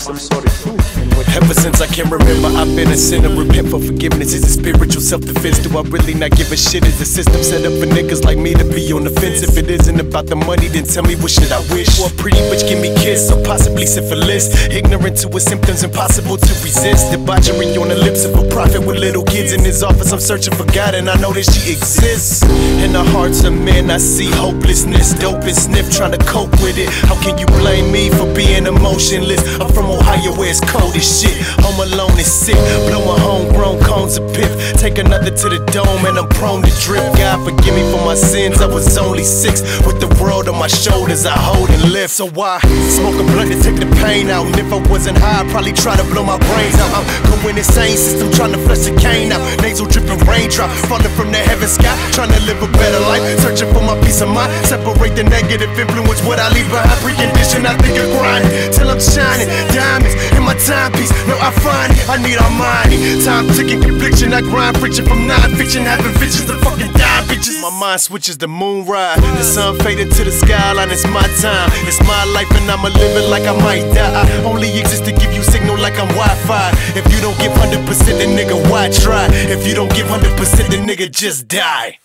some sort of truth Ever since I can remember, I've been a sinner. Repent for forgiveness. Is it spiritual self defense? Do I really not give a shit? Is the system set up for niggas like me to be on the fence? If it isn't about the money, then tell me what should I wish? A pretty bitch, give me kiss, or possibly syphilis. Ignorant to its symptoms, impossible to resist. Debauchery on the lips of a prophet with little kids in his office. I'm searching for God, and I know that she exists. In the hearts of men, I see hopelessness. Dope and sniff, trying to cope with it. How can you blame me for being emotionless? I'm from Ohio, where it's cold as shit. Home alone is sick, blowing homegrown cones of pith. Take another to the dome, and I'm prone to drip. God forgive me for my sins. I was only six, with the world on my shoulders. I hold and lift. So why smoke a blunt to take the pain out? And if I wasn't high, I'd probably try to blow my brains out. I'm going insane, system trying to flush the cane out. Nasal dripping raindrop, falling from the heaven sky, trying to live a better life, searching for my peace of mind. Separate the negative influence, what I leave behind. Precondition, I think of grinding I'm shining. Diamonds in my timepiece, no, I find it. I need Armani. Time ticking, conviction. I grind, preaching from non-fiction, having visions of fucking die bitches. My mind switches to moon ride. The sun faded to the skyline. It's my time, it's my life, and I'ma live it like I might die. I only exist to give you signal like I'm Wi-Fi. If you don't give 100%, then nigga, why try? If you don't give 100%, then nigga, just die.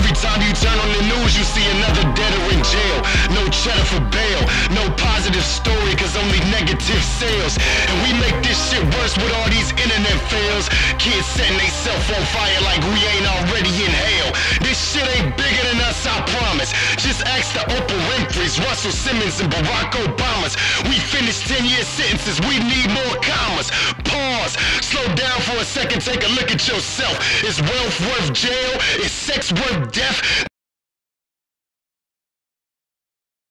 Every time you turn on the news, you see another debtor in jail. No cheddar for bail, no positive story, cause only negative sales. And we make this shit worse with all these internet fails. Kids setting they self on fire like we Ask the Oprah Winfrey's, Russell Simmons, and Barack Obamas. We finished 10 year sentences, we need more commas. Pause, slow down for a second, take a look at yourself. Is wealth worth jail? Is sex worth death?